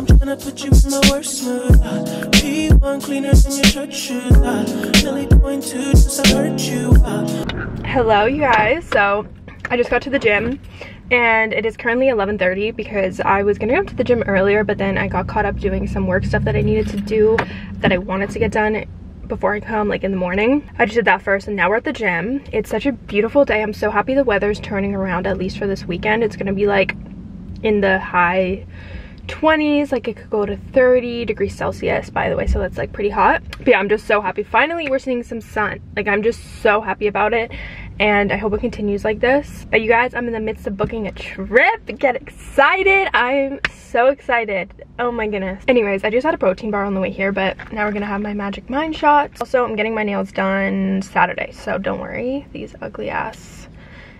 I'm trying to put you in the worst mood. Uh, P1 cleaner than your church shoes. Uh, Millie point just to hurt you. Uh. Hello, you guys. So I just got to the gym and it is currently 11:30 because I was gonna go to the gym earlier, but then I got caught up doing some work stuff that I needed to do that I wanted to get done before I come like in the morning. I just did that first and now we're at the gym. It's such a beautiful day. I'm so happy the weather's turning around at least for this weekend. It's gonna be like in the high 20s like it could go to 30 degrees celsius by the way so that's like pretty hot. But yeah i'm just so happy. Finally we're seeing some sun. Like i'm just so happy about it and i hope it continues like this. But you guys i'm in the midst of booking a trip. Get excited. I'm so excited. Oh my goodness. Anyways i just had a protein bar on the way here but now we're gonna have my magic mind shots. Also i'm getting my nails done saturday so don't worry. These ugly ass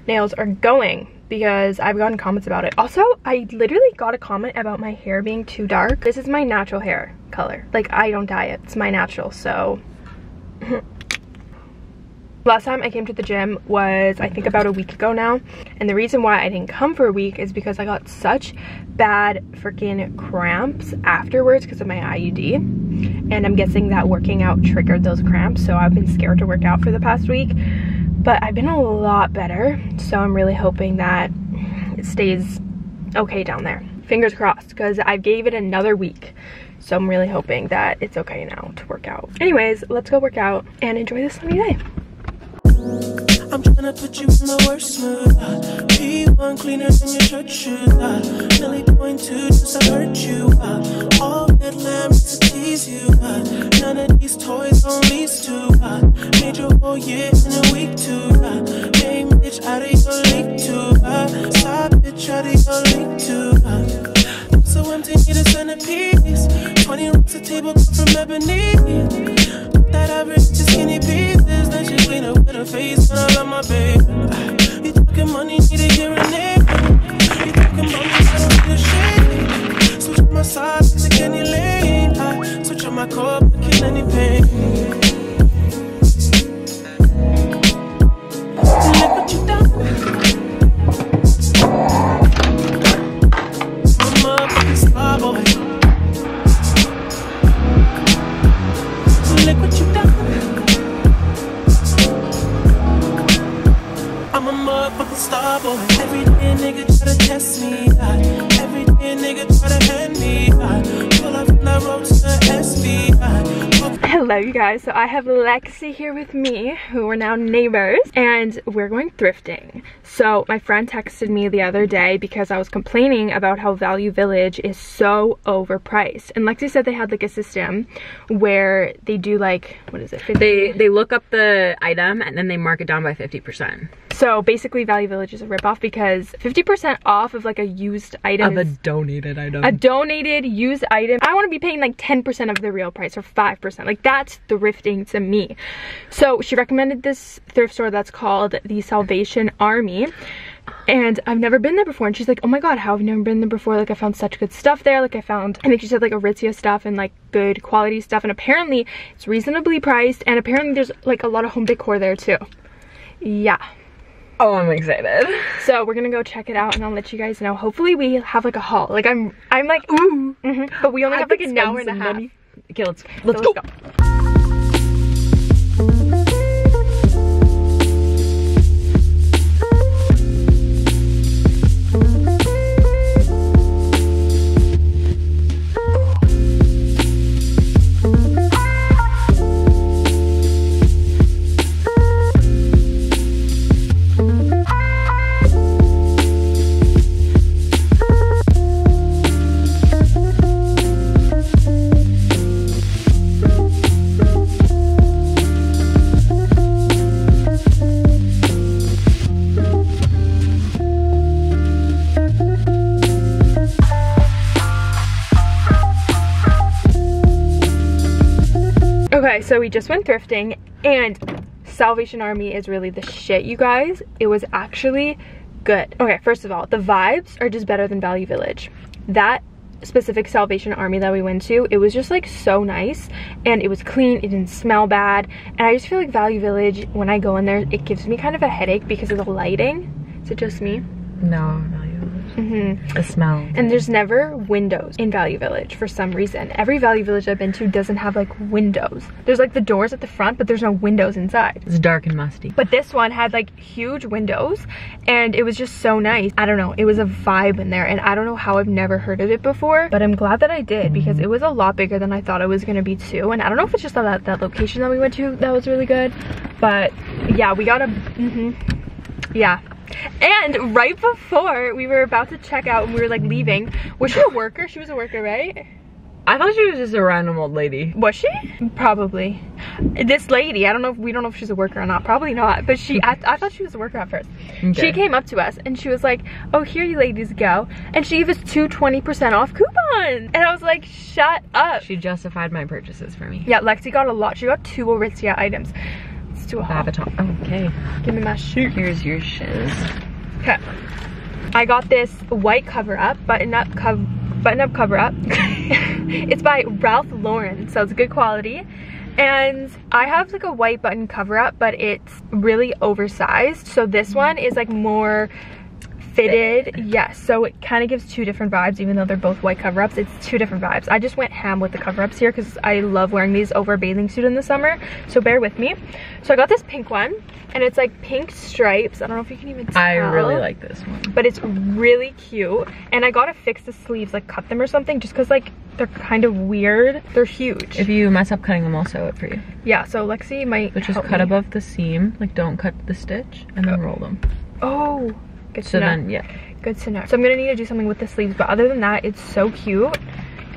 nails are going because I've gotten comments about it. Also, I literally got a comment about my hair being too dark. This is my natural hair color. Like, I don't dye it. It's my natural, so... Last time I came to the gym was, I think, about a week ago now. And the reason why I didn't come for a week is because I got such bad freaking cramps afterwards because of my IUD. And I'm guessing that working out triggered those cramps. So I've been scared to work out for the past week but I've been a lot better so I'm really hoping that it stays okay down there. Fingers crossed because I gave it another week. So I'm really hoping that it's okay now to work out. Anyways let's go work out and enjoy this sunny day I'm trying to put you in the worst mood. Uh, P1 cleaner than your church shoes. Uh, Millie point two just to hurt you. Uh, all that lambs to tease you. Uh, none of these toys on lease to. Uh, made your whole year in a week too. Uh, main bitch out of your league too. Uh, side bitch out of your league too. Uh, so empty, need a centerpiece. 20 rocks a table from ebony. That I average to skinny pieces. Then she clean up with her face. And I love my baby. You talking money, need Hello you guys, so I have Lexi here with me, who are now neighbors, and we're going thrifting. So my friend texted me the other day because I was complaining about how Value Village is so overpriced. And Lexi said they had like a system where they do like, what is it? 50? They they look up the item and then they mark it down by 50%. So basically Value Village is a ripoff because 50% off of like a used item Of a donated item. a donated used item i want to be paying like 10% of the real price or 5% like that's thrifting to me so she recommended this thrift store that's called the salvation army and I've never been there before. And she's like, oh my God, how have you never been there before? Like I found such good stuff there. Like I found, I think she said like Aritzia stuff and like good quality stuff. And apparently it's reasonably priced. And apparently there's like a lot of home decor there too. Yeah. Oh, I'm excited. So we're gonna go check it out and I'll let you guys know. Hopefully we have like a haul. Like I'm, I'm like, ooh, mhm. but we only have like an hour and a half. Okay, let's So let's go. Okay, so we just went thrifting and Salvation Army is really the shit, you guys. It was actually good. Okay, first of all, the vibes are just better than Value Village. That specific Salvation Army that we went to, it was just like so nice and it was clean, it didn't smell bad. And I just feel like Value Village, when I go in there, it gives me kind of a headache because of the lighting. Is it just me? No, value village. Mhm. The smell. And there's never windows in Value Village for some reason. Every Value Village I've been to doesn't have like windows. There's like the doors at the front, but there's no windows inside. It's dark and musty. But this one had like huge windows and it was just so nice. I don't know, it was a vibe in there and I don't know how I've never heard of it before, but I'm glad that I did because it was a lot bigger than I thought it was gonna be too. And I don't know if it's just that, that location that we went to that was really good, but yeah, we got a, mm -hmm, yeah. And right before we were about to check out and we were like leaving, was she a worker? She was a worker, right? I thought she was just a random old lady. Was she? Probably. This lady, I don't know if we don't know if she's a worker or not. Probably not. But she, I, I thought she was a worker at first. She came up to us and she was like, "Oh, here you ladies go," and she gave us two 20% off coupons. And I was like, "Shut up." She justified my purchases for me. yeah, Lexi got a lot. She got two Aritzia items. A haul. Babaton. Okay. Give me my shoe. Here's your shoes. Okay. I got this white cover up, button up cover button up cover up. it's by Ralph Lauren, so it's good quality. And I have like a white button cover up, but it's really oversized. So this one is like more fitted. Yes, so it kind of gives two different vibes, even though they're both white cover ups. It's two different vibes. I just went ham with the cover ups here because I love wearing these over a bathing suit in the summer. So bear with me. So I got this pink one, and it's like pink stripes. I don't know if you can even tell I really like this one. but it's really cute and i gotta fix the sleeves like cut them or something just because like they're kind of weird they're huge If you mess up cutting them, I'll sew it for you. yeah so lexi might But just help cut me. above the seam. Like don't cut the stitch and then oh. roll them. oh good So to know then, yeah. good to know so i'm gonna need to do something with the sleeves but other than that it's so cute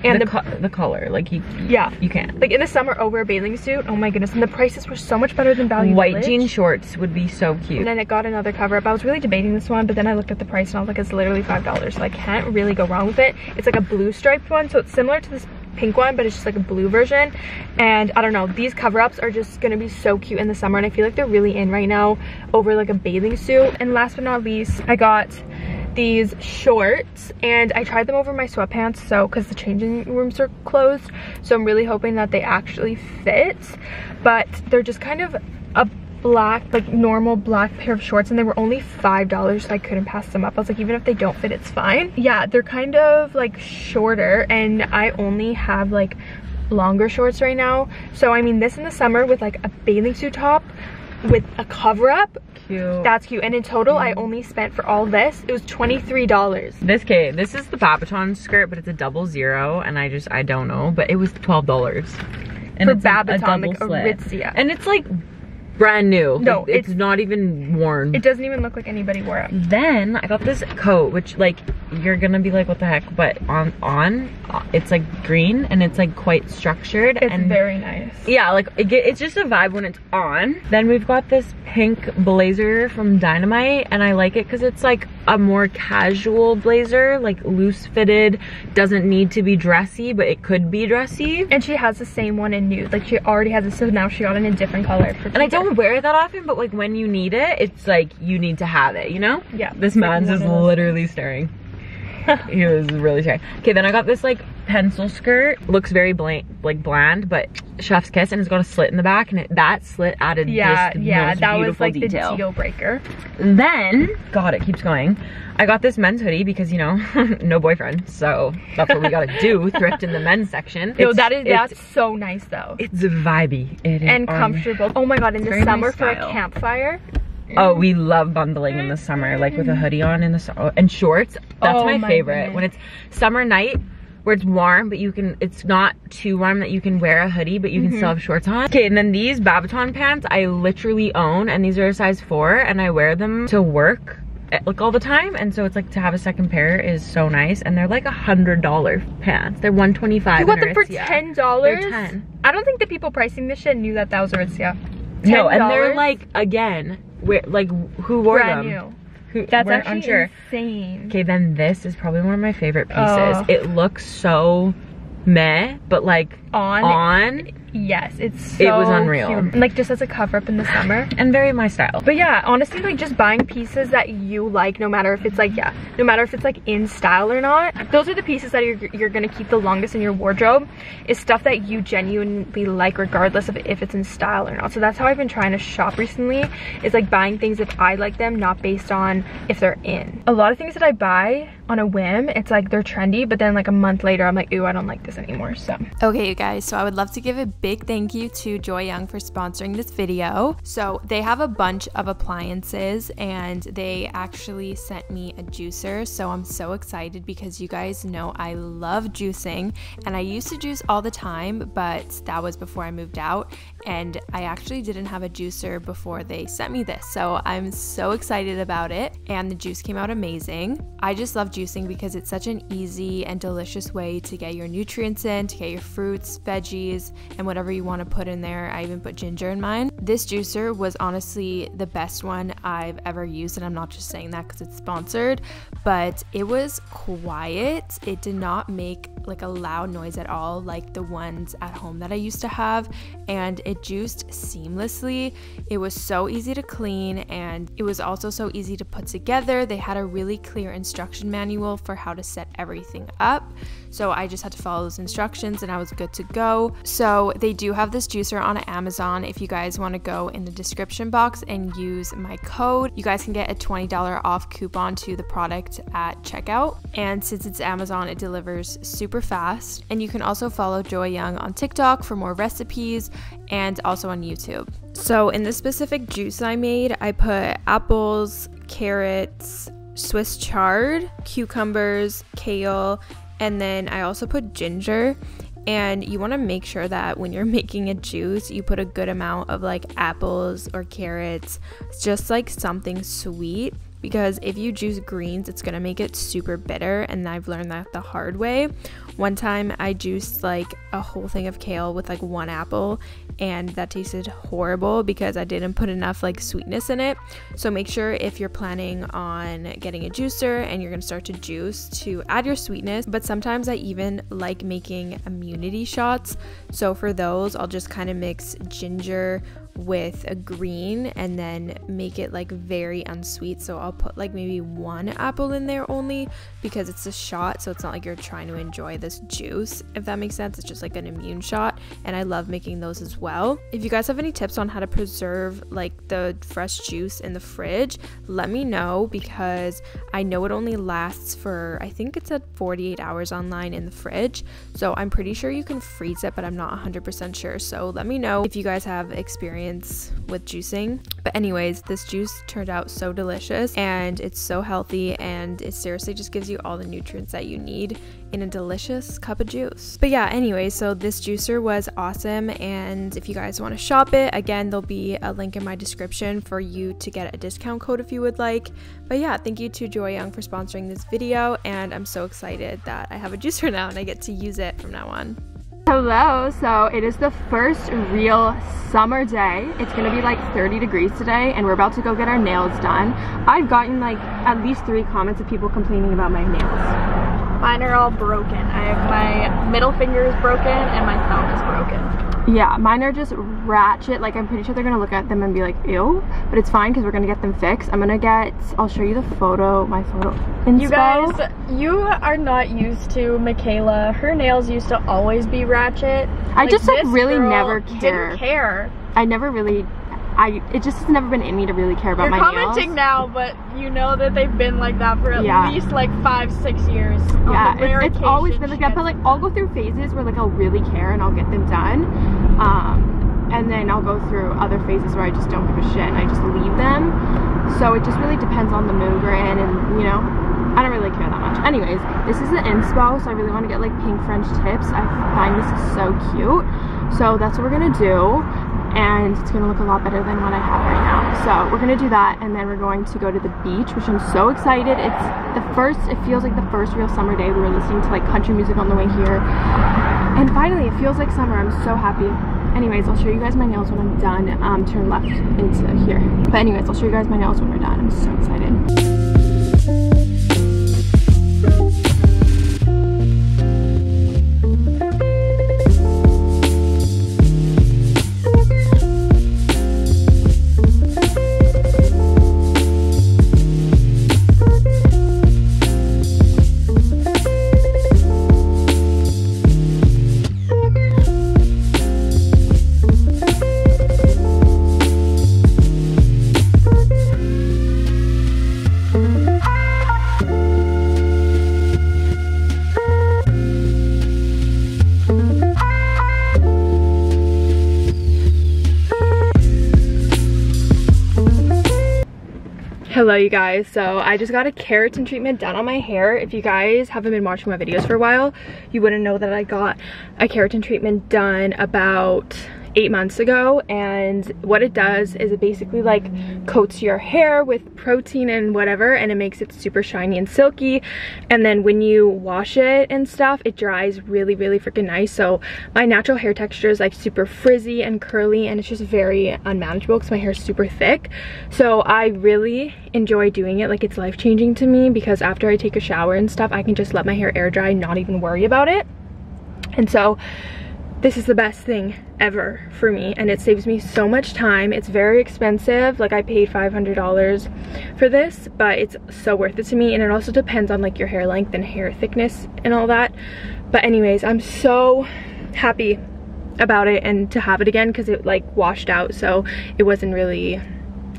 and the, the, co- the color, like you, yeah you can't. like in the summer over a bathing suit oh my goodness and the prices were so much better than value White Village. jean shorts would be so cute. and then it got another cover up. I was really debating this one, but then I looked at the price and I was like, it's literally $5. So I can't really go wrong with it. It's like a blue striped one. So it's similar to this pink one, but it's just like a blue version. And I don't know, these cover ups are just gonna be so cute in the summer. And I feel like they're really in right now over like a bathing suit. And last but not least, I got these shorts and I tried them over my sweatpants so because the changing rooms are closed so I'm really hoping that they actually fit but they're just kind of a black like normal black pair of shorts and they were only five dollars so I couldn't pass them up I was like even if they don't fit it's fine yeah they're kind of like shorter and I only have like longer shorts right now so I mean this in the summer with like a bathing suit top with a cover up Cute. that's cute. And in total, I mm. only spent for all this, it was $23. This okay, this is the Babaton skirt, but it's a double zero, and I just I don't know, but it was twelve dollars. And For it's a- a double like slit. Aritzia. and it's like brand new. No, it's, it's- not even worn. It doesn't even look like anybody wore it. then I got this coat, which like you're gonna be like, what the heck? But on on, uh, it's like green and it's like quite structured It's and very nice. yeah, like it it's just a vibe when it's on. Then we've got this pink blazer from Dynamite, and I like it because it's like a more casual blazer, like loose fitted. Doesn't need to be dressy, but it could be dressy. And she has the same one in nude. Like she already has it, so now she got it in a different color. For And I Peter. Don't wear it that often, but like when you need it, it's like you need to have it, you know? Yeah, This man's just literally staring. he was really staring. Okay, then I got this like pencil skirt. Looks very blank, like bland, but chef's kiss, and it's got a slit in the back, and it, that slit added Yeah, yeah, that was like detail. the deal breaker. Then, God, it keeps going. I got this men's hoodie because you know, no boyfriend, so that's what we gotta do. Thrift in the men's section. No, It's- that is that's so nice though. It's vibey. It is and comfortable. Oh my god, in the very nice summer for a campfire. Oh, we love bundling in the summer, like with a hoodie on in the summer and shorts. That's Oh my, my favorite. goodness. When it's summer night where it's warm, but you can, it's not too warm that you can wear a hoodie, but you can Mm-hmm. still have shorts on. Okay, and then these Babaton pants I literally own, and these are a size four, and I wear them to work eh, like all the time and so it's like to have a second pair is so nice and they're like a hundred dollar pants they're 125 You got them for ten dollars. 10. I don't think the people pricing this shit knew that that was Aritzia. No and they're like again where like who wore brand them new. who, That's we're actually unsure insane. Okay, then this is probably one of my favorite pieces. Oh. It looks so meh, but like on, on, yes, it's so It was unreal. cute. Like just as a cover up in the summer. and very my style. But yeah, honestly, like just buying pieces that you like, no matter if it's like, yeah, no matter if it's like in style or not, those are the pieces that you're, you're gonna keep the longest in your wardrobe, is stuff that you genuinely like, regardless of if it's in style or not. So that's how I've been trying to shop recently, is like buying things if I like them, not based on if they're in. A lot of things that I buy on a whim, it's like they're trendy, but then like a month later, I'm like, ooh, I don't like this anymore, so. Okay, you guys, so I would love to give a big thank you to Joy Young for sponsoring this video. So, they have a bunch of appliances and they actually sent me a juicer. So, I'm so excited because you guys know I love juicing and I used to juice all the time, but that was before I moved out. And I actually didn't have a juicer before they sent me this. So, I'm so excited about it. And the juice came out amazing. I just love juicing because it's such an easy and delicious way to get your nutrients in, to get your fruits, veggies, and whatever you want to put in there. I even put ginger in mine. This juicer was honestly the best one I've ever used, and I'm not just saying that because it's sponsored, but it was quiet. It did not make like a loud noise at all, like the ones at home that I used to have, and it juiced seamlessly. It was so easy to clean, and it was also so easy to put together. They had a really clear instruction manual for how to set everything up. So I just had to follow those instructions and I was good to go. So they do have this juicer on Amazon. If you guys want to go in the description box and use my code, you guys can get a $20 off coupon to the product at checkout. And since it's Amazon, it delivers super fast. And you can also follow Joy Young on TikTok for more recipes and also on YouTube. So in this specific juice I made, I put apples, carrots, Swiss chard, cucumbers, kale, and then I also put ginger. And you want to make sure that when you're making a juice, you put a good amount of like apples or carrots, just like something sweet. Because if you juice greens, it's gonna make it super bitter, and I've learned that the hard way. One time I juiced like a whole thing of kale with like one apple, and that tasted horrible because I didn't put enough like sweetness in it. So make sure if you're planning on getting a juicer and you're gonna start to juice to add your sweetness. But sometimes I even like making immunity shots. So for those, I'll just kind of mix ginger with a green and then make it like very unsweet. So I'll put like maybe one apple in there only because it's a shot. So it's not like you're trying to enjoy this juice, if that makes sense. It's just like an immune shot. And I love making those as well. If you guys have any tips on how to preserve like the fresh juice in the fridge, let me know because I know it only lasts for, I think it's at 48 hours online in the fridge. So I'm pretty sure you can freeze it, but I'm not 100% sure. So let me know if you guys have experience with juicing. But anyways, this juice turned out so delicious and it's so healthy and it seriously just gives you all the nutrients that you need in a delicious cup of juice. But yeah, anyway, so this juicer was awesome and if you guys want to shop it, again, there'll be a link in my description for you to get a discount code if you would like. But yeah, thank you to Joy Young for sponsoring this video and I'm so excited that I have a juicer now and I get to use it from now on. Hello, so it is the first real summer day. It's gonna be like 30 degrees today and we're about to go get our nails done. I've gotten like at least three comments of people complaining about my nails. Mine are all broken. I have my middle finger is broken and my thumb is broken. Yeah, mine are just ratchet. Like I'm pretty sure they're gonna look at them and be like, ew, but it's fine because we're gonna get them fixed. I'm gonna get, I'll show you the photo, my photo inspo. You guys, you are not used to Michaela. Her nails used to always be ratchet. I just like really never care. Didn't care. I never really, I, it just has never been in me to really care about You're my commenting nails. now, but you know that they've been like that for at Yeah. least like five, six years. Yeah, it's, it's always been like that. But like I'll go through phases where like I'll really care and I'll get them done, um, and then I'll go through other phases where I just don't give a shit and I just leave them. So it just really depends on the mood we're in, and you know, I don't really care that much. Anyways, this is the inspo, so I really want to get like pink French tips. I find this is so cute, so that's what we're gonna do. And it's gonna look a lot better than what I have right now. So we're gonna do that, and then we're going to go to the beach, which I'm so excited. It's the first. It feels like the first real summer day. We were listening to like country music on the way here, and finally, it feels like summer. I'm so happy. Anyways, I'll show you guys my nails when I'm done. Um, turn left into here. But anyways, I'll show you guys my nails when we're done. I'm so excited. You guys, so I just got a keratin treatment done on my hair. If you guys haven't been watching my videos for a while, you wouldn't know that I got a keratin treatment done about eight months ago and what it does is it basically like coats your hair with protein and whatever and it makes it super shiny and silky. And then when you wash it and stuff it dries really really freaking nice. So my natural hair texture is like super frizzy and curly and it's just very unmanageable because my hair is super thick. So I really enjoy doing it. Like it's life-changing to me because after I take a shower and stuff I can just let my hair air dry not even worry about it. And so this is the best thing ever for me and it saves me so much time. It's very expensive like i paid 500 dollars for this but it's so worth it to me and it also depends on like your hair length and hair thickness and all that. But anyways i'm so happy about it and to have it again because it like washed out so it wasn't really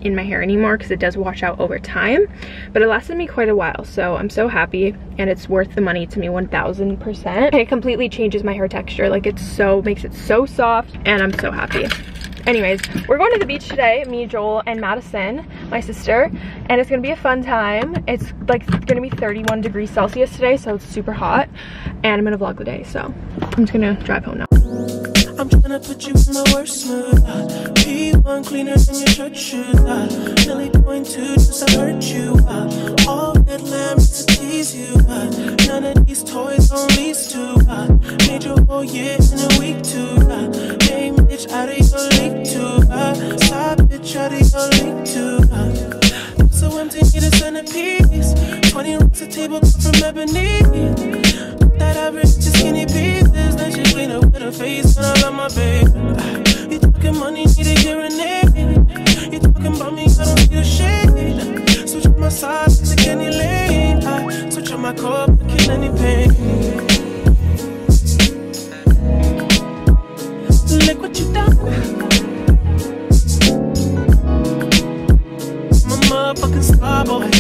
in my hair anymore because it does wash out over time but it lasted me quite a while so i'm so happy and it's worth the money to me 1000 percent. It completely changes my hair texture like it's so makes it so soft and i'm so happy. Anyways we're going to the beach today me joel and madison my sister and it's gonna be a fun time. It's like it's gonna be 31 degrees celsius today so it's super hot and i'm gonna vlog the day so i'm just gonna drive home now I'm put you in the worst mood. Uh, P1 cleaner than your church shoes. Millie point two just to hurt you. All red lamps to tease you. None of these toys on to. Uh, made your whole year in a week too. Uh, name bitch out of your league too. Uh, side bitch out of your league too. So empty, need a centerpiece. 20 rocks a table from ebony. That average to skinny pieces. She clean up with her face and I love my baby. You talking money, need a hearing aid. You talking about me, I don't see shade. Switch up my sides, it's a candy lane. Switch up my core, kill any pain. Look what you done. I'm a motherfucking star boy.